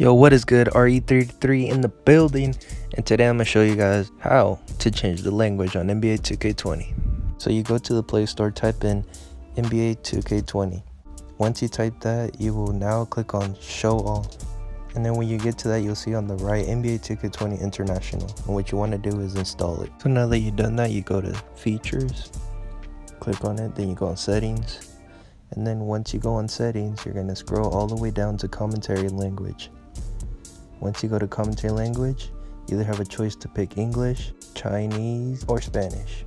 Yo, what is good? RE33 in the building, and today I'm gonna show you guys how to change the language on NBA 2K20. So you go to the Play Store, type in NBA 2K20. Once you type that, you will now click on Show All. And then when you get to that, you'll see on the right NBA 2K20 International. And what you want to do is install it. So now that you've done that, you go to Features, click on it, then you go on Settings. And then once you go on Settings, you're going to scroll all the way down to Commentary Language. Once you go to commentary language, you either have a choice to pick English, Chinese, or Spanish.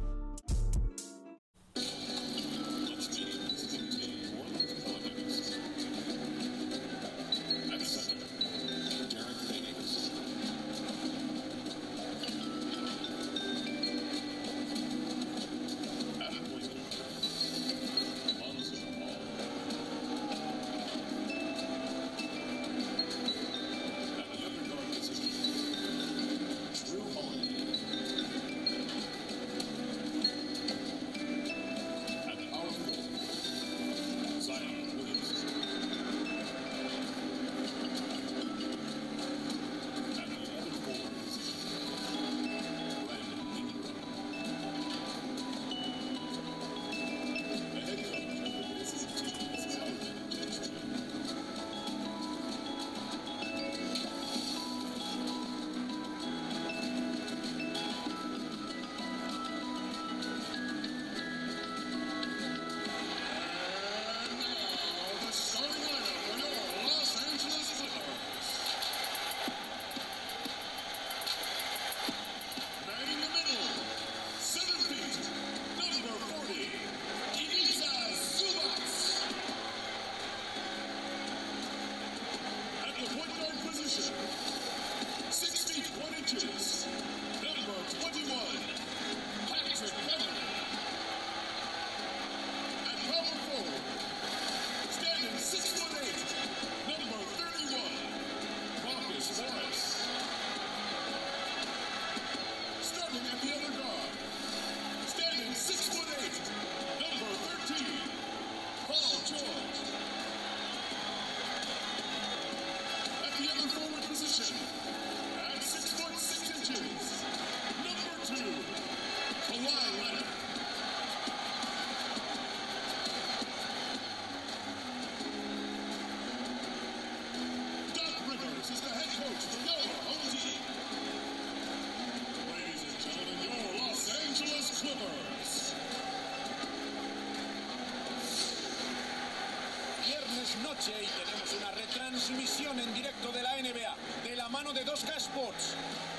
Noche y tenemos una retransmisión en directo de la NBA de la mano de 2K Sports.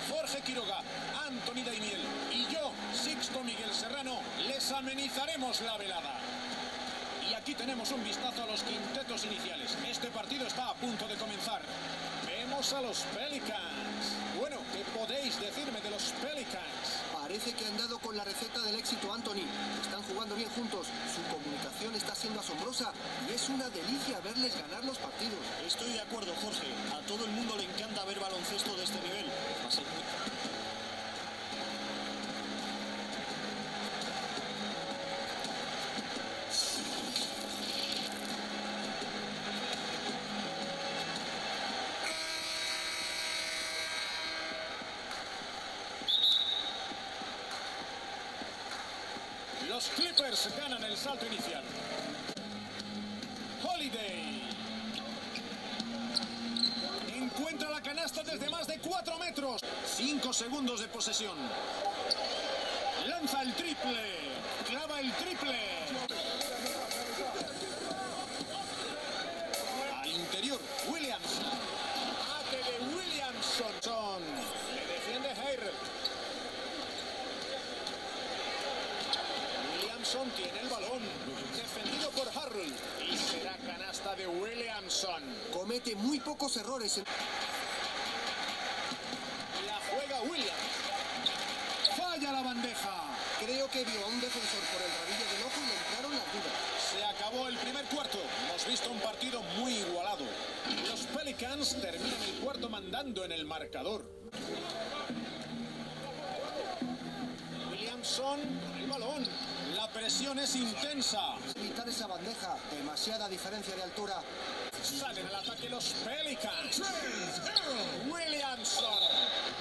Jorge Quiroga, Anthony Daimiel y yo, Sixto Miguel Serrano, les amenizaremos la velada. Y aquí tenemos un vistazo a los quintetos iniciales. Este partido está a punto de comenzar. Vemos a los Pelicans. Bueno, ¿qué podéis decirme de los Pelicans? Que han dado con la receta del éxito Anthony. Están jugando bien juntos. Su comunicación está siendo asombrosa y es una delicia verles ganar los partidos. Estoy de acuerdo, Jorge. A todo el mundo le encanta ver baloncesto de este nivel. Clippers ganan el salto inicial. Holiday. Encuentra la canasta desde más de 4 metros. 5 segundos de posesión. Lanza el triple. Clava el triple. Williamson tiene el balón. Defendido por Harrell. Y será canasta de Williamson. Comete muy pocos errores. en- La juega Williams. Falla la bandeja. Creo que vio a un defensor por el rabillo del ojo y le entraron las dudas. Se acabó el primer cuarto. Hemos visto un partido muy igualado. Los Pelicans terminan el cuarto mandando en el marcador. Williamson con el balón. Presión es intensa. Evitar esa bandeja. Demasiada diferencia de altura. Salen al ataque los Pelicans. Williamson.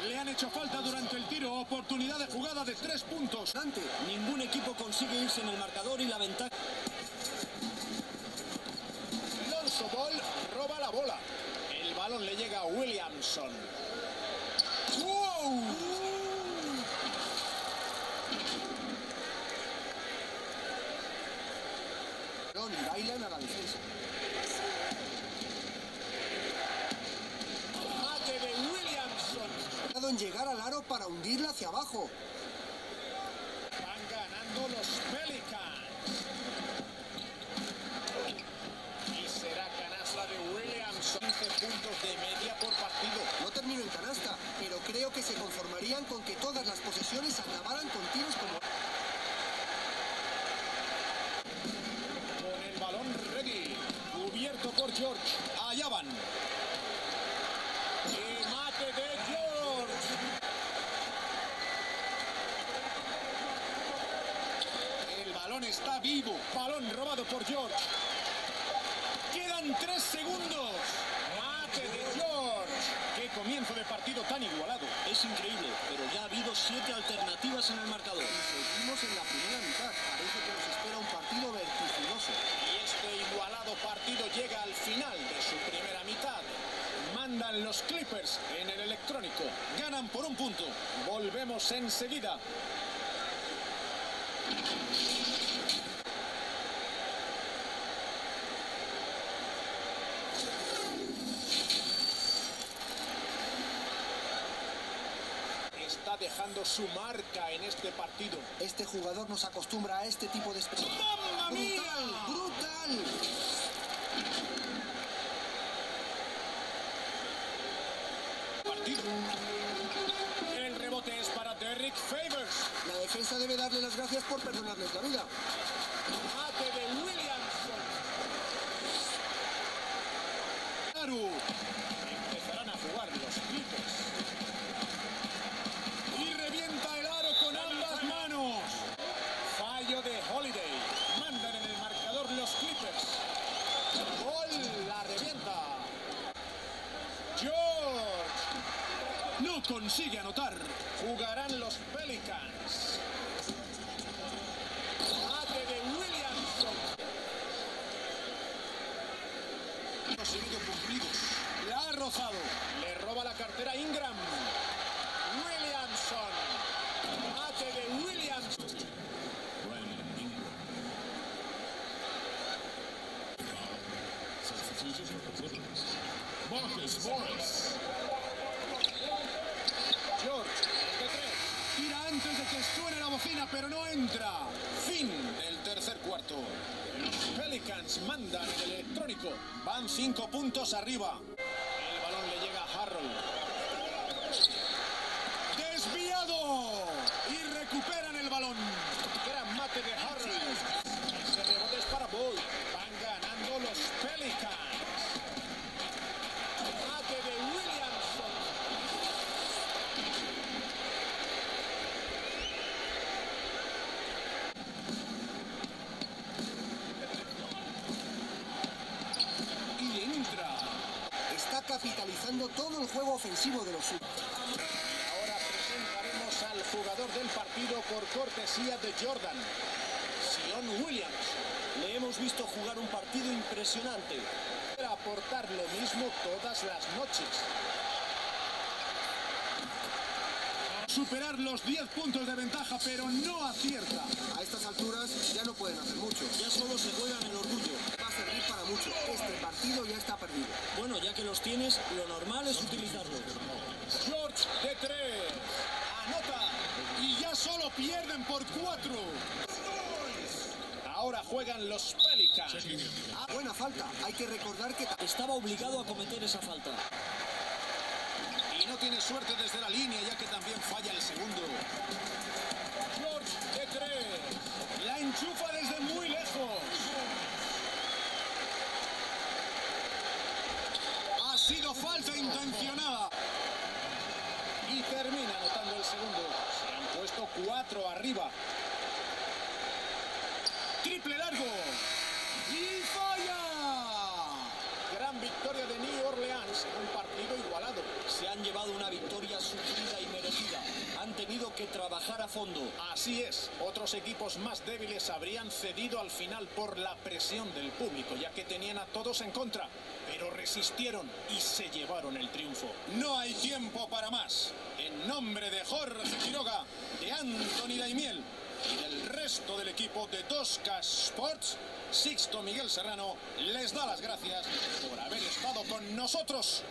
Le han hecho falta durante el tiro. Oportunidad de jugada de tres puntos. Dante, Ningún equipo consigue irse en el marcador y la ventaja. Lonzo Ball roba la bola. El balón le llega a Williamson. ¡Wow! Ron y bailan a la defensa. De Williamson. En llegar al aro para hundirla hacia abajo. Van ganando los Pelicans. Y será canasta de Williamson. 15 puntos de media por partido. No terminó en canasta, pero creo que se conformarían con que todas las posesiones acabaran con tiros como... Con el balón ready. Cubierto por George. Allá van. Y mate de George. El balón está vivo. Balón robado por George. Quedan tres segundos. Mate de George. Qué comienzo de partido tan igualado. Es increíble, pero ya ha habido siete alternativas en el marcador. Seguimos en la primera mitad. Parece que nos espera un partido vertiginoso. Igualado partido llega al final de su primera mitad. Mandan los Clippers en el electrónico. Ganan por un punto. Volvemos enseguida. Está dejando su marca en este partido. Este jugador nos acostumbra a este tipo de expresión. ¡Mamma mía! ¡Brutal! ¡Brutal! partido. El rebote es para Derrick Favors. La defensa debe darle las gracias por perdonarles la vida. Mate de Williamson. Aru. Empezarán a jugar los Clippers. Y revienta el aro con ambas manos. Fallo de Holiday. Mandan en el marcador los Clippers. Gol la revienta. George. No consigue anotar. Jugarán los Pelicans. Mate de Williamson. Conseguido cumplidos. La ha rozado. Le roba la cartera Ingram. Williamson. Mate de Williamson. Marcus Morris. George, el de tres. Que suene la bocina, pero no entra. Fin del tercer cuarto. Pelicans mandan el electrónico. Van cinco puntos arriba. El balón le llega a Harrell. Desviado. Y recuperan el balón. Gran mate de Harrell. Ese rebote es para Boyd. Van ganando los Pelicans. Mate de Williamson. Y entra. Está capitalizando todo el juego ofensivo de los suyos. Ahora presentaremos al jugador del partido por cortesía de Jordan. Sion Williams. Le hemos visto jugar un partido impresionante. Para aportar lo mismo todas las noches. Superar los 10 puntos de ventaja, pero no acierta. A estas alturas ya no pueden hacer mucho. Ya solo se juegan el orgullo. Servir para mucho. Este partido ya está perdido. Bueno, ya que los tienes, lo normal es utilizarlos. George de 3. Anota. Y ya solo pierden por 4. Ahora juegan los Pelicans. Ah, buena falta. Hay que recordar que Estaba obligado a cometer esa falta. Y no tiene suerte desde la línea, ya que también falla el segundo. George de 3. La enchufa desde muy lejos. Ha sido falta intencionada. Y termina anotando el segundo. Se han puesto cuatro arriba. Triple largo. Y falla. Gran victoria de New Orleans un partido igualado. Se han llevado una victoria sufrida y merecida. Han tenido que trabajar a fondo. Así es, otros equipos más débiles habrían cedido al final por la presión del público, ya que tenían a todos en contra, pero resistieron y se llevaron el triunfo. No hay tiempo para más. En nombre de Jorge Quiroga, de Anthony Daimiel y del resto del equipo de Tosca Sports, Sixto Miguel Serrano les da las gracias por haber estado con nosotros.